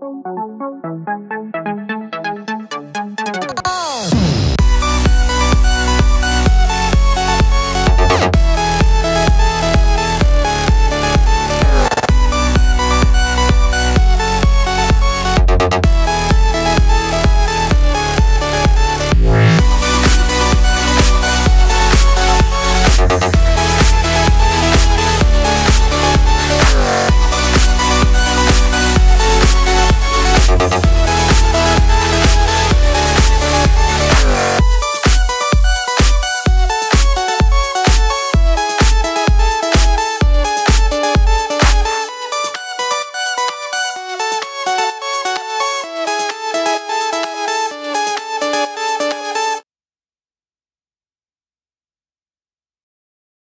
Gracias.